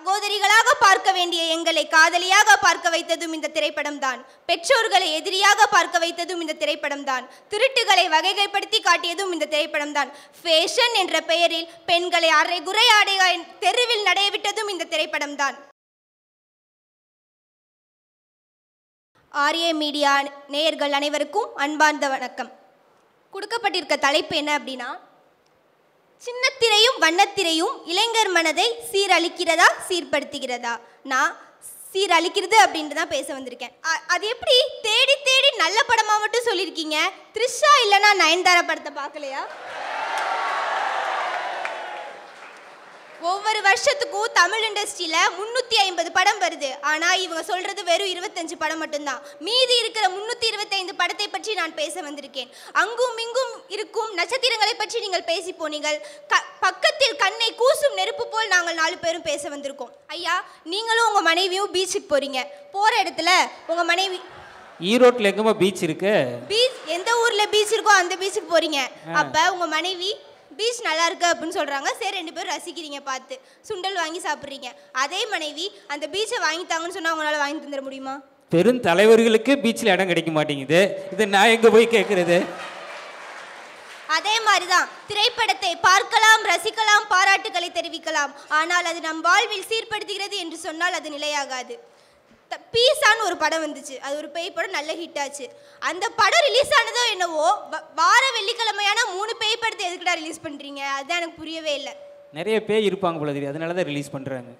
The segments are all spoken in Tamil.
சகோதரிகளாக பார்க்க வேண்டிய எங்களை காதலியாக பார்க்க வைத்ததும் இந்த திரைப்படம் தான் பெற்றோர்களை எதிரியாக பார்க்க வைத்ததும் இந்த திரைப்படம் தான் திருட்டுகளை வகைகைப்படுத்தி காட்டியதும் இந்த திரைப்படம் தான் ஃபேஷன் என்ற பெயரில் பெண்களை அரை குறை தெருவில் நடையவிட்டதும் இந்த திரைப்படம் தான் ஆர்ஏ மீடியா நேயர்கள் அனைவருக்கும் அன்பார்ந்த வணக்கம். கொடுக்கப்பட்டிருக்க தலைப்பு என்ன அப்படின்னா சின்னத்திரையும் வண்ணத்திரையும் இளைஞர் மனதை சீரழிக்கிறதா சீர்படுத்துகிறதா? நான் சீரழிக்கிறது அப்படின்ட்டு தான் பேச வந்திருக்கேன். அது எப்படி? தேடி தேடி நல்ல படமாக மட்டும் சொல்லியிருக்கீங்க. த்ரிஷா இல்லைன்னா நயன்தாரா படத்தை பார்க்கலையா? ஒவ்வொரு வருஷத்துக்கும் தமிழ் இண்டஸ்ட்ரியில முன்னூத்தி ஐம்பது படம் வருது. ஆனா இவங்க சொல்றது வெறும் இருபத்தஞ்சு படம் மட்டும்தான். மீதி இருக்கிற முன்னூத்தி இருபத்தைந்து படத்தை பற்றி நான் பேச வந்திருக்கேன். அங்கும் இங்கும் இருக்கும் நட்சத்திரங்களை பற்றி நீங்கள் பேசி போனீங்கள் க- பக்கத்தில் கண்ணை கூசும் நெருப்பு போல் நாங்கள் நாலு பேரும் பேச வந்திருக்கோம். ஐயா நீங்களும் உங்க மனைவியும் பீச்சுக்கு போறீங்க. போற இடத்துல உங்க மனைவி ஈரோட்டில் எங்கம்மா பீச் இருக்கு? பீச் எந்த ஊர்ல பீச் இருக்கோ அந்த பீச்சுக்கு போறீங்க. அப்ப உங்க மனைவி பீச் நல்லா இருக்கு அப்படின்னு சொல்றாங்க. சரி ரெண்டு பேரும் ரசிக்கிறீங்க பார்த்து. சுண்டல் வாங்கி சாப்பிட்றீங்க. அதே மனைவி அந்த பீச்சை வாங்கி தாங்கன்னு சொன்னா உங்களால வாங்கி தந்துட முடியுமா? பெருந்தலைவர்களுக்கு பீச்சில் இடம் கிடைக்க மாட்டேங்குது. இதை நான் எங்கே போய் கேட்குறது அதே மாதிரிதான் திரைப்படத்தை பார்க்கலாம் ரசிக்கலாம் பாராட்டுகளை தெரிவிக்கலாம். ஆனால் அது நம் வாழ்வில் சீர்படுத்துகிறது என்று சொன்னால் அது நிலையாகாது. பீஸான்னு ஒரு படம் வந்துச்சு. அது ஒரு பேய் படம் நல்ல ஹிட் ஆச்சு. அந்த படம் ரிலீஸ் ஆனதோ என்னவோ வார வெள்ளிக்கிழமையான மூணு பேய் படத்தை எதுக்குடா ரிலீஸ் பண்றீங்க. அதுதான் எனக்கு புரியவே இல்லை. நிறைய பேர் இருப்பாங்க போல தெரியும் அதனால தான் ரிலீஸ் பண்ணுறாங்க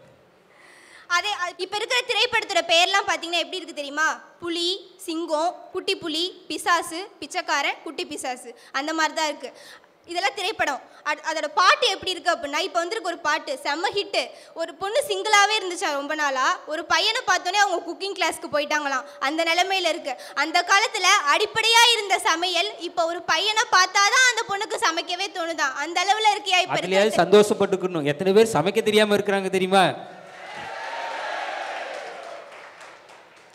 அதே இப்ப இருக்கிற திரைப்படத்தோட பெயர்லாம் பார்த்தீங்கன்னா எப்படி இருக்கு தெரியுமா? புலி சிங்கம் குட்டி புலி பிசாசு பிச்சைக்காரன் குட்டி பிசாசு. அந்த மாதிரி தான் இருக்கு. இதெல்லாம் திரைப்படம். அதோட பாட்டு எப்படி இருக்கு அப்படின்னா இப்போ வந்திருக்கு ஒரு பாட்டு செம்ம ஹிட்டு ஒரு பொண்ணு சிங்கிளாவே இருந்துச்சா ரொம்ப நாளா ஒரு பையனை பார்த்தோன்னே அவங்க குக்கிங் கிளாஸ்க்கு போயிட்டாங்களாம். அந்த நிலைமையில இருக்கு. அந்த காலத்துல அடிப்படையா இருந்த சமையல் இப்போ ஒரு பையனை பார்த்தாதான் அந்த பொண்ணுக்கு சமைக்கவே தோணுதான் அந்த அளவுல இருக்கியா இப்ப சந்தோஷப்பட்டுக்கணும். எத்தனை பேர் சமைக்க தெரியாமல் இருக்கிறாங்க தெரியுமா?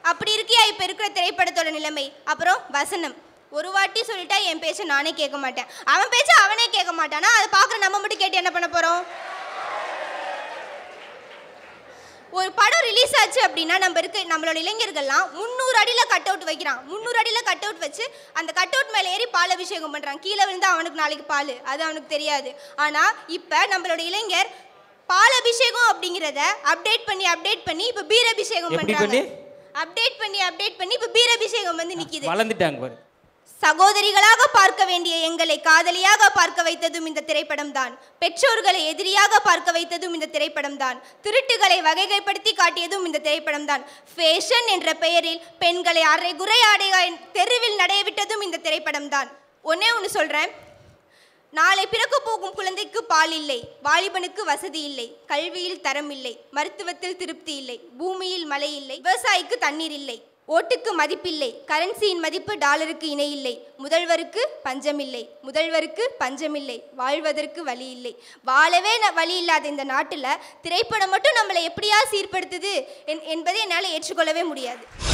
அப்படி இருக்கியா இப்ப இருக்கிற திரைப்படத்தோட நிலைமை? அப்புறம் வசனம். ஒரு வாட்டி சொல்லிட்டா என் பேச்ச நானே கேட்க மாட்டேன். அவன் பேச்ச அவனே கேட்க மாட்டானா? அதை பார்க்குற நம்ம மட்டும் கேட்டு என்ன பண்ண போறோம்? ஒரு படம் ரிலீஸ் ஆச்சு அப்படின்னா நம்ம இருக்க நம்மளோட இளைஞர்கள்லாம் முந்நூறு அடியில் கட் அவுட் வைக்கிறான். முந்நூறு அடியில் கட் அவுட் வச்சு அந்த கட் அவுட் மேலே ஏறி பால் அபிஷேகம் பண்ணுறான் கீழே விழுந்தா அவனுக்கு நாளைக்கு பால். அது அவனுக்கு தெரியாது. ஆனால் இப்போ நம்மளோட இளைஞர் பால் அபிஷேகம் அப்படிங்கிறத அப்டேட் பண்ணி அப்டேட் பண்ணி இப்போ பீர் அபிஷேகம் பண்ணுறாங்க பண்ணி? அப்டேட் பண்ணி அப்டேட் பண்ணி இப்போ பீர் அபிஷேகம் வந்து நிக்குது. வளர்ந்துட்டாங்க சகோதரிகளாக பார்க்க வேண்டிய எங்களை காதலியாக பார்க்க வைத்ததும் இந்த திரைப்படம் தான் பெற்றோர்களை எதிரியாக பார்க்க வைத்ததும் இந்த திரைப்படம் தான் திருட்டுகளை வகைகைப்படுத்தி காட்டியதும் இந்த திரைப்படம் தான் ஃபேஷன் என்ற பெயரில் பெண்களை அரை குறை ஆடையாய் தெருவில் நடையவிட்டதும் இந்த திரைப்படம் தான் ஒன்னே ஒன்று சொல்கிறேன் நாளை பிறக்க போகும் குழந்தைக்கு பால் இல்லை வாலிபனுக்கு வசதி இல்லை கல்வியில் தரம் இல்லை மருத்துவத்தில் திருப்தி இல்லை பூமியில் மழை இல்லை விவசாயிக்கு தண்ணீர் இல்லை. ஓட்டுக்கு மதிப்பில்லை. கரன்சியின் மதிப்பு டாலருக்கு இணை இல்லை முதல்வருக்கு பஞ்சமில்லை. முதல்வருக்கு பஞ்சமில்லை. வாழ்வதற்கு வழி இல்லை வாழவே வழி இல்லாத இந்த நாட்டில் திரைப்படம் மட்டும் நம்மளை எப்படியா சீர்படுத்துது என்- என்பதை என்னால் ஏற்றுக்கொள்ளவே முடியாது.